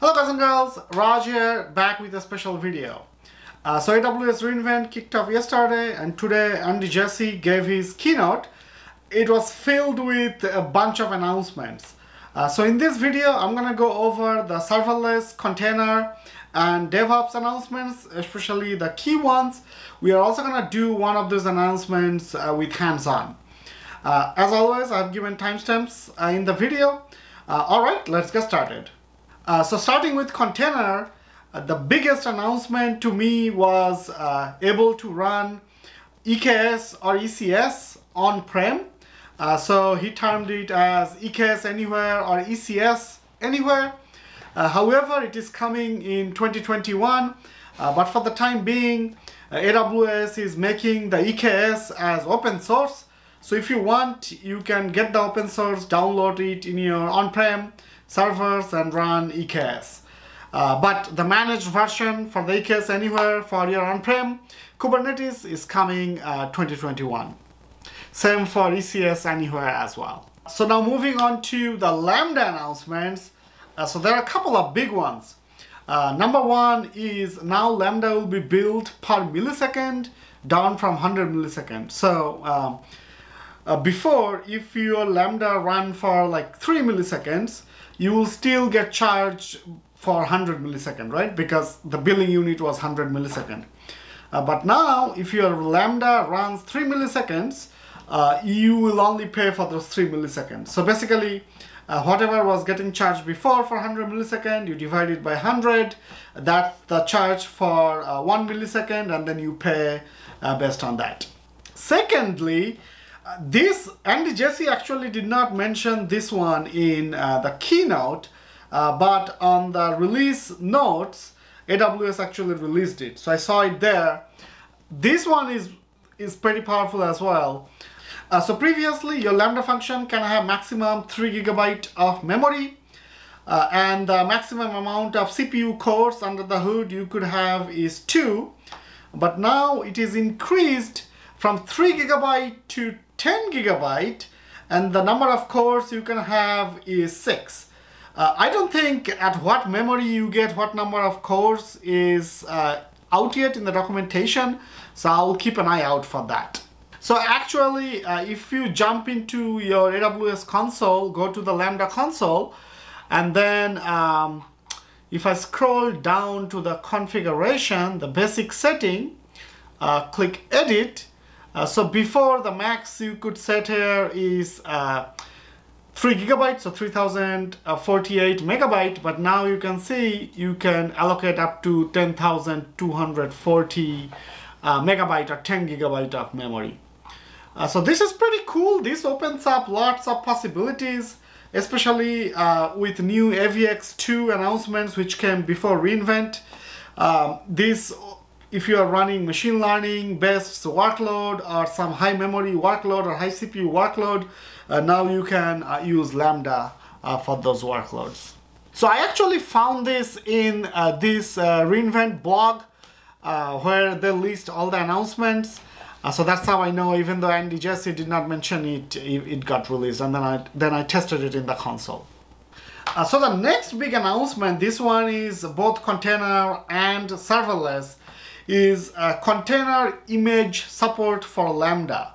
Hello guys and girls, Raj here back with a special video. Uh, so AWS reInvent kicked off yesterday and today Andy Jassy gave his keynote. It was filled with a bunch of announcements. Uh, so in this video I'm gonna go over the serverless container and DevOps announcements, especially the key ones. We are also gonna do one of those announcements uh, with hands-on. Uh, as always, I've given timestamps uh, in the video. Uh, all right, let's get started. Uh, so starting with container, uh, the biggest announcement to me was uh, able to run EKS or ECS on-prem. Uh, so he termed it as EKS anywhere or ECS anywhere. Uh, however, it is coming in 2021, uh, but for the time being, AWS is making the EKS as open source. So if you want, you can get the open source, download it in your on-prem servers and run EKS. Uh, but the managed version for the EKS Anywhere for your on-prem Kubernetes is coming uh, 2021. Same for ECS Anywhere as well. So now moving on to the Lambda announcements. Uh, so there are a couple of big ones. Uh, number one is now Lambda will be built per millisecond down from 100 milliseconds. So um, uh, before, if your Lambda run for like 3 milliseconds, you will still get charged for 100 millisecond, right? Because the billing unit was 100 millisecond. Uh, but now, if your Lambda runs 3 milliseconds, uh, you will only pay for those 3 milliseconds. So basically, uh, whatever was getting charged before for 100 millisecond, you divide it by 100. That's the charge for uh, 1 millisecond, and then you pay uh, based on that. Secondly, this Andy Jassy actually did not mention this one in uh, the keynote, uh, but on the release notes, AWS actually released it. So I saw it there. This one is is pretty powerful as well. Uh, so previously, your Lambda function can have maximum 3 gigabyte of memory. Uh, and the maximum amount of CPU cores under the hood you could have is 2. But now it is increased from 3 gigabyte to 10 gigabyte and the number of cores you can have is 6. Uh, I don't think at what memory you get what number of cores is uh, out yet in the documentation, so I'll keep an eye out for that. So actually, uh, if you jump into your AWS console, go to the Lambda console, and then um, if I scroll down to the configuration, the basic setting, uh, click edit, uh, so before the max you could set here is uh, 3 gigabytes, so 3048 megabyte, but now you can see you can allocate up to 10,240 uh, megabyte or 10 gigabyte of memory. Uh, so this is pretty cool. This opens up lots of possibilities, especially uh, with new AVX2 announcements which came before reInvent. Um, this if you are running machine learning based workload or some high memory workload or high CPU workload, uh, now you can uh, use Lambda uh, for those workloads. So I actually found this in uh, this uh, reInvent blog uh, where they list all the announcements. so that's how I know even though Andy Jassy did not mention it, it, it got released and then I, then I tested it in the console. so the next big announcement, this one is both container and serverless is a container image support for Lambda.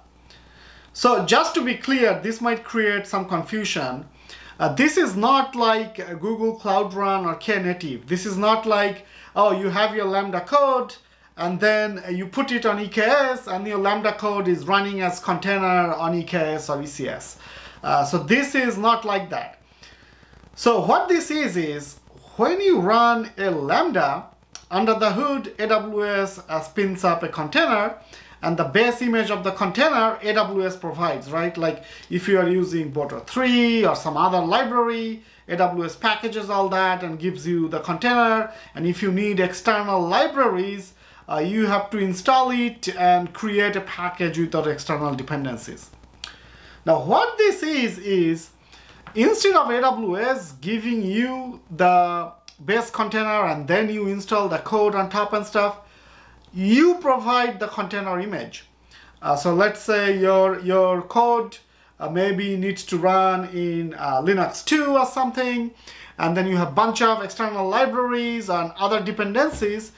So just to be clear, this might create some confusion. Uh, this is not like Google Cloud Run or Knative. This is not like, oh, you have your Lambda code and then you put it on EKS and your Lambda code is running as container on EKS or ECS. Uh, so this is not like that. So what this is, is when you run a Lambda, under the hood, AWS uh, spins up a container and the base image of the container AWS provides, right? Like if you are using Boto3 or some other library, AWS packages all that and gives you the container. And if you need external libraries, uh, you have to install it and create a package with without external dependencies. Now what this is, is instead of AWS giving you the base container and then you install the code on top and stuff, you provide the container image. Uh, so let's say your, your code uh, maybe needs to run in uh, Linux 2 or something, and then you have a bunch of external libraries and other dependencies,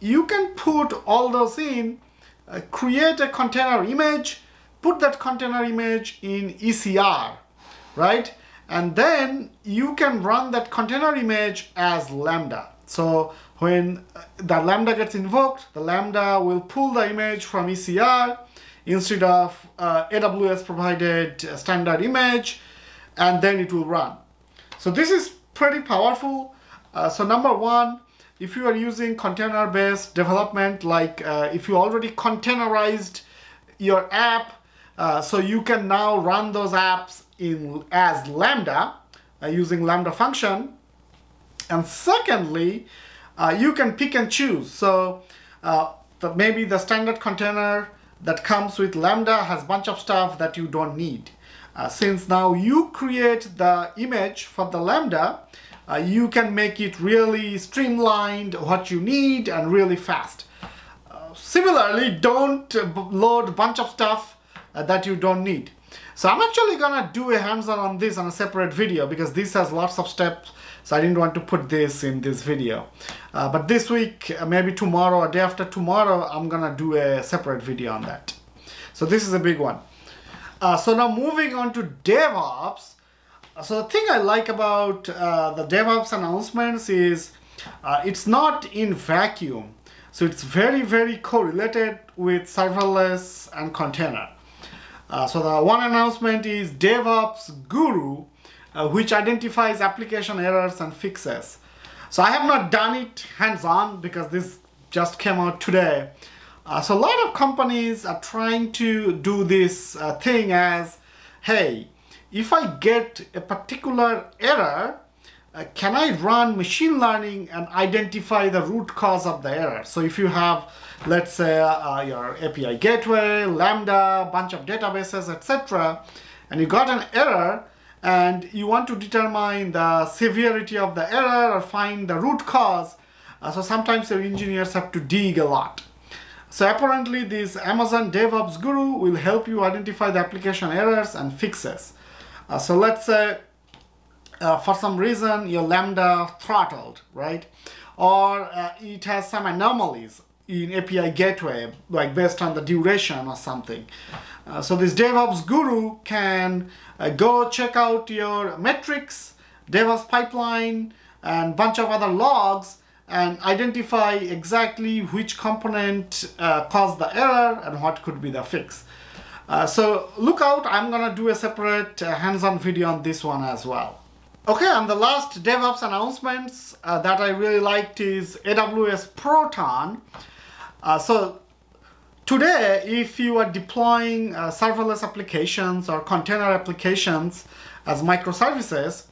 you can put all those in, uh, create a container image, put that container image in ECR, right? And then you can run that container image as Lambda. So when the Lambda gets invoked, the Lambda will pull the image from ECR instead of uh, AWS provided standard image, and then it will run. So this is pretty powerful. Uh, so number one, if you are using container-based development, like uh, if you already containerized your app, uh, so you can now run those apps in as Lambda uh, using Lambda function. And secondly, uh, you can pick and choose. So uh, the, maybe the standard container that comes with Lambda has bunch of stuff that you don't need. Uh, since now you create the image for the Lambda, uh, you can make it really streamlined, what you need, and really fast. Uh, similarly, don't load a bunch of stuff uh, that you don't need. So I'm actually gonna do a hands-on on this on a separate video because this has lots of steps so I didn't want to put this in this video. Uh, but this week, uh, maybe tomorrow or day after tomorrow, I'm gonna do a separate video on that. So this is a big one. Uh, so now moving on to DevOps. So the thing I like about uh, the DevOps announcements is uh, it's not in vacuum. So it's very, very correlated with serverless and container. Uh, so the one announcement is DevOps Guru, uh, which identifies application errors and fixes. So I have not done it hands-on because this just came out today. Uh, so a lot of companies are trying to do this uh, thing as, hey, if I get a particular error, uh, can I run machine learning and identify the root cause of the error? So if you have, let's say, uh, your API gateway, Lambda, bunch of databases, etc., and you got an error, and you want to determine the severity of the error or find the root cause, uh, so sometimes your engineers have to dig a lot. So apparently this Amazon DevOps Guru will help you identify the application errors and fixes. Uh, so let's say uh, for some reason your Lambda throttled, right? Or uh, it has some anomalies in API gateway, like based on the duration or something. Uh, so this DevOps Guru can uh, go check out your metrics, DevOps pipeline, and bunch of other logs and identify exactly which component uh, caused the error and what could be the fix. Uh, so look out, I'm gonna do a separate hands-on video on this one as well. Okay, and the last DevOps announcements uh, that I really liked is AWS Proton. Uh, so today, if you are deploying uh, serverless applications or container applications as microservices,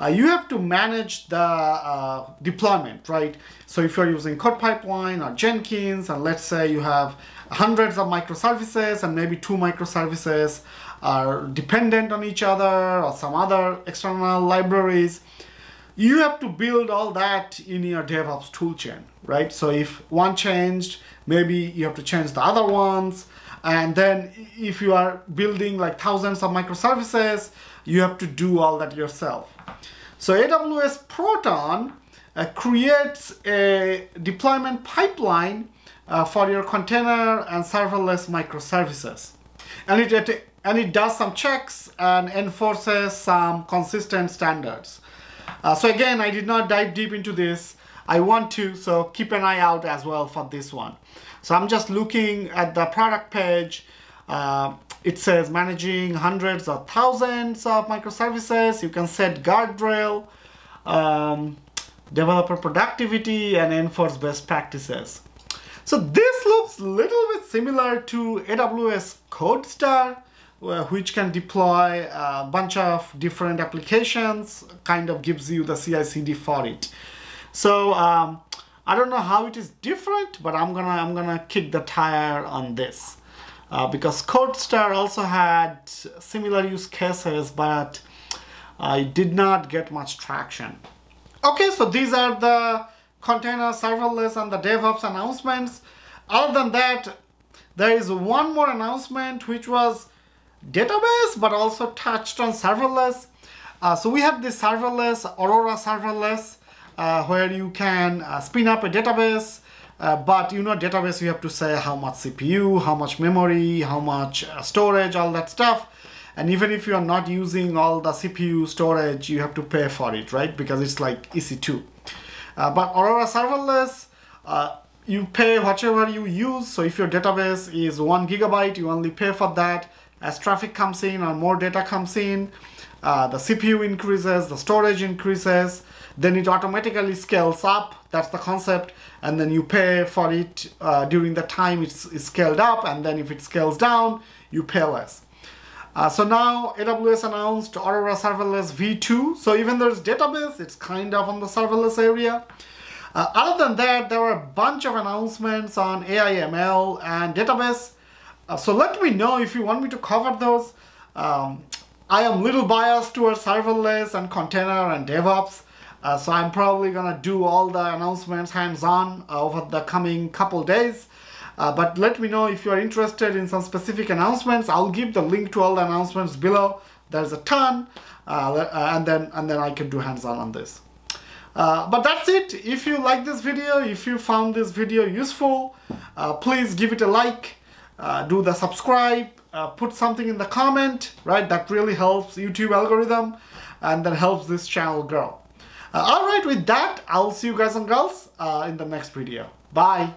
uh, you have to manage the uh, deployment, right? So if you're using CodePipeline or Jenkins, and let's say you have hundreds of microservices and maybe two microservices are dependent on each other or some other external libraries, you have to build all that in your DevOps toolchain, right? So if one changed, maybe you have to change the other ones. And then if you are building like thousands of microservices, you have to do all that yourself. So AWS Proton uh, creates a deployment pipeline uh, for your container and serverless microservices. And it, and it does some checks and enforces some consistent standards. Uh, so again, I did not dive deep into this. I want to, so keep an eye out as well for this one. So I'm just looking at the product page. Uh, it says managing hundreds or thousands of microservices. You can set guardrail, um, developer productivity, and enforce best practices. So this looks a little bit similar to AWS CodeStar which can deploy a bunch of different applications, kind of gives you the CI/CD for it. So um, I don't know how it is different, but I'm gonna I'm gonna kick the tire on this uh, because CodeStar also had similar use cases, but I did not get much traction. Okay, so these are the container serverless and the DevOps announcements. Other than that, there is one more announcement which was database, but also touched on serverless. Uh, so we have this serverless, Aurora serverless, uh, where you can uh, spin up a database, uh, but you know database you have to say how much CPU, how much memory, how much uh, storage, all that stuff. And even if you are not using all the CPU storage, you have to pay for it, right? Because it's like EC2. Uh, but Aurora serverless, you pay whatever you use. So if your database is one gigabyte, you only pay for that. As traffic comes in or more data comes in, uh, the CPU increases, the storage increases, then it automatically scales up. That's the concept. And then you pay for it uh, during the time it's, it's, scaled up. And then if it scales down, you pay less. Uh, so now AWS announced Aurora Serverless v2. So even though it's database, it's kind of on the serverless area. Uh, other than that, there were a bunch of announcements on AI, ML, and database. Uh, so let me know if you want me to cover those. Um, I am little biased towards serverless and container and DevOps. Uh, so I'm probably gonna do all the announcements hands-on uh, over the coming couple days. Uh, but let me know if you are interested in some specific announcements. I'll give the link to all the announcements below. There's a ton, uh, uh, and then and then I can do hands-on on this. Uh, but that's it. If you like this video, if you found this video useful, please give it a like, uh, do the subscribe, uh, put something in the comment, right? That really helps YouTube algorithm and that helps this channel grow. Uh, Alright, with that, I'll see you guys and girls in the next video. Bye.